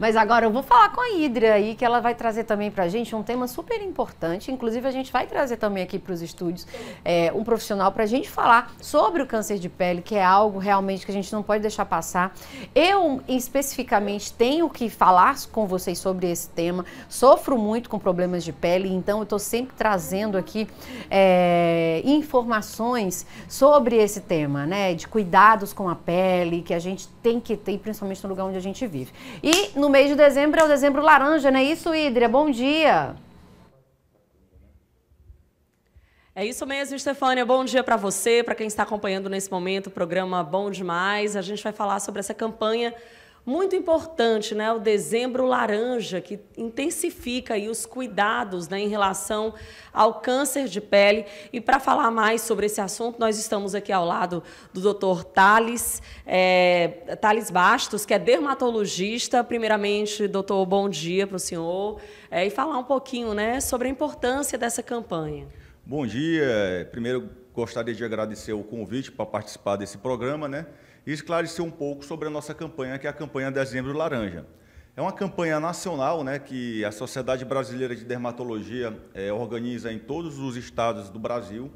Mas agora eu vou falar com a Hidra aí, que ela vai trazer também pra gente um tema super importante. Inclusive, a gente vai trazer também aqui para os estúdios é, um profissional pra gente falar sobre o câncer de pele, que é algo realmente que a gente não pode deixar passar. Eu, especificamente, tenho que falar com vocês sobre esse tema. Sofro muito com problemas de pele, então eu estou sempre trazendo aqui é, informações sobre esse tema, né? De cuidados com a pele, que a gente tem que ter, principalmente no lugar onde a gente vive. E no mês de dezembro é o dezembro laranja, não é isso, Hidria? Bom dia! É isso mesmo, Stefânia. Bom dia para você, para quem está acompanhando nesse momento o programa Bom Demais. A gente vai falar sobre essa campanha muito importante, né? O dezembro laranja, que intensifica aí os cuidados né, em relação ao câncer de pele. E para falar mais sobre esse assunto, nós estamos aqui ao lado do Dr. Thales, é, Thales Bastos, que é dermatologista. Primeiramente, doutor, bom dia para o senhor. É, e falar um pouquinho né, sobre a importância dessa campanha. Bom dia. Primeiro, gostaria de agradecer o convite para participar desse programa, né? e esclarecer um pouco sobre a nossa campanha, que é a campanha Dezembro Laranja. É uma campanha nacional né, que a Sociedade Brasileira de Dermatologia é, organiza em todos os estados do Brasil.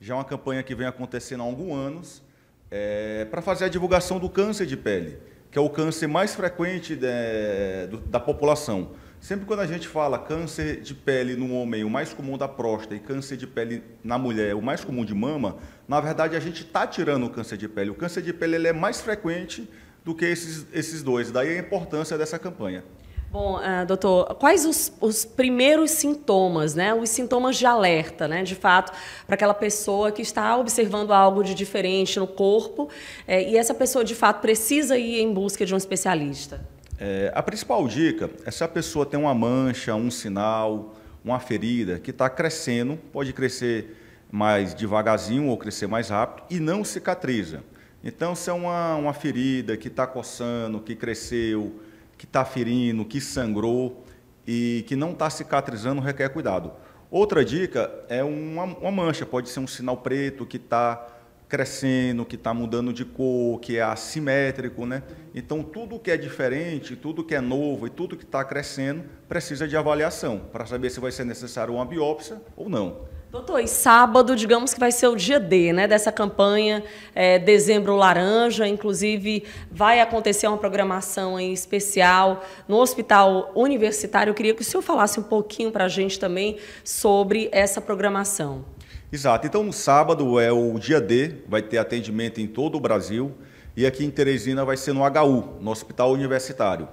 Já é uma campanha que vem acontecendo há alguns anos é, para fazer a divulgação do câncer de pele, que é o câncer mais frequente de, do, da população. Sempre quando a gente fala câncer de pele no homem, o mais comum da próstata, e câncer de pele na mulher, o mais comum de mama, na verdade a gente está tirando o câncer de pele. O câncer de pele ele é mais frequente do que esses, esses dois, daí a importância dessa campanha. Bom, uh, doutor, quais os, os, primeiros sintomas, né? Os sintomas de alerta, né? De fato, para aquela pessoa que está observando algo de diferente no corpo é, e essa pessoa, de fato, precisa ir em busca de um especialista. É, a principal dica é se a pessoa tem uma mancha, um sinal, uma ferida que está crescendo, pode crescer mais devagarzinho ou crescer mais rápido e não cicatriza. Então, se é uma, uma ferida que está coçando, que cresceu, que está ferindo, que sangrou e que não está cicatrizando, requer cuidado. Outra dica é uma, uma mancha, pode ser um sinal preto que está crescendo, que está mudando de cor, que é assimétrico, né? Então tudo que é diferente, tudo que é novo e tudo que está crescendo precisa de avaliação para saber se vai ser necessário uma biópsia ou não. Doutor, e sábado, digamos que vai ser o dia D né, dessa campanha é, Dezembro Laranja. Inclusive, vai acontecer uma programação em especial no Hospital Universitário. Eu queria que o senhor falasse um pouquinho para a gente também sobre essa programação. Exato. Então, no sábado é o dia D, vai ter atendimento em todo o Brasil. E aqui em Teresina vai ser no HU, no Hospital Universitário.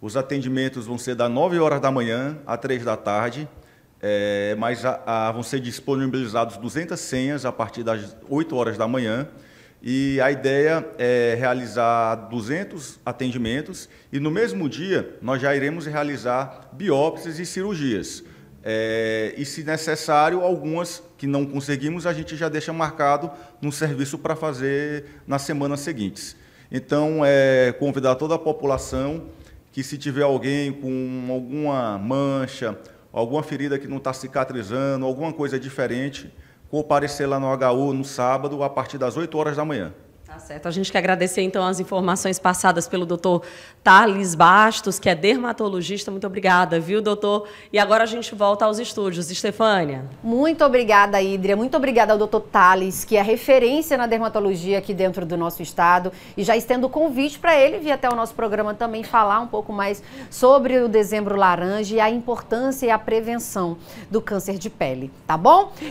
Os atendimentos vão ser das 9 horas da manhã às 3 da tarde, é, mas a, a, vão ser disponibilizados 200 senhas a partir das 8 horas da manhã. E a ideia é realizar 200 atendimentos e no mesmo dia nós já iremos realizar biópsias e cirurgias. É, e, se necessário, algumas que não conseguimos, a gente já deixa marcado no serviço para fazer nas semanas seguintes. Então, é, convidar toda a população que, se tiver alguém com alguma mancha, alguma ferida que não está cicatrizando, alguma coisa diferente, comparecer lá no HU no sábado, a partir das 8 horas da manhã. Tá certo. A gente quer agradecer, então, as informações passadas pelo doutor Thales Bastos, que é dermatologista. Muito obrigada, viu, doutor? E agora a gente volta aos estúdios. Estefânia. Muito obrigada, Hidria. Muito obrigada ao doutor Thales, que é referência na dermatologia aqui dentro do nosso estado. E já estendo o convite para ele vir até o nosso programa também falar um pouco mais sobre o dezembro laranja e a importância e a prevenção do câncer de pele, tá bom?